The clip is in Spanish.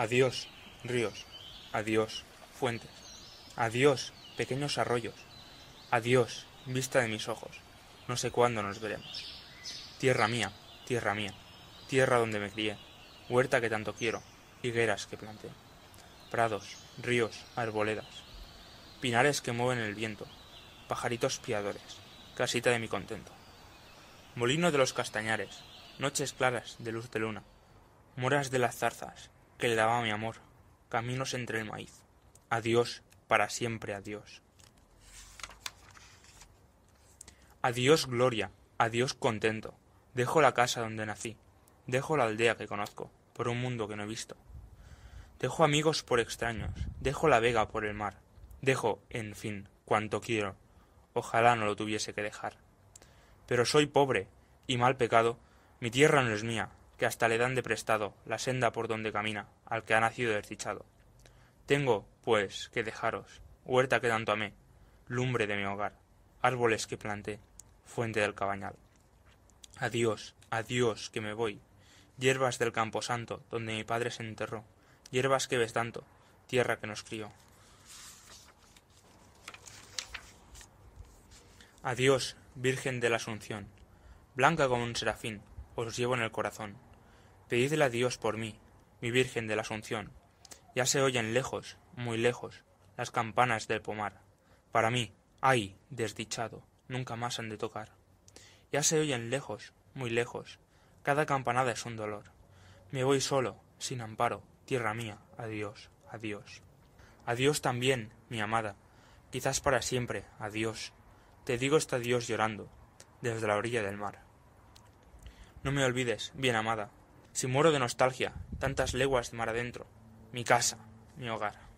Adiós, ríos. Adiós, fuentes. Adiós, pequeños arroyos. Adiós, vista de mis ojos. No sé cuándo nos veremos. Tierra mía, tierra mía, tierra donde me crié, huerta que tanto quiero, higueras que planté, prados, ríos, arboledas, pinares que mueven el viento, pajaritos piadores, casita de mi contento. Molino de los castañares, noches claras de luz de luna, moras de las zarzas, que le daba mi amor, caminos entre el maíz. Adiós, para siempre adiós. Adiós gloria, adiós contento. Dejo la casa donde nací, dejo la aldea que conozco, por un mundo que no he visto. Dejo amigos por extraños, dejo la vega por el mar, dejo, en fin, cuanto quiero. Ojalá no lo tuviese que dejar. Pero soy pobre, y mal pecado, mi tierra no es mía, que hasta le dan de prestado la senda por donde camina al que ha nacido desdichado. Tengo, pues, que dejaros, huerta que tanto amé, lumbre de mi hogar, árboles que planté, fuente del cabañal. Adiós, adiós, que me voy, hierbas del campo santo, donde mi padre se enterró, hierbas que ves tanto, tierra que nos crió. Adiós, Virgen de la Asunción, blanca como un serafín, os llevo en el corazón. Pedidle a Dios por mí, mi Virgen de la Asunción. Ya se oyen lejos, muy lejos, las campanas del pomar. Para mí, ay, desdichado, nunca más han de tocar. Ya se oyen lejos, muy lejos, cada campanada es un dolor. Me voy solo, sin amparo, tierra mía, adiós, adiós. Adiós también, mi amada, quizás para siempre, adiós. Te digo este adiós llorando, desde la orilla del mar. No me olvides, bien amada, si muero de nostalgia, tantas leguas de mar adentro, mi casa, mi hogar.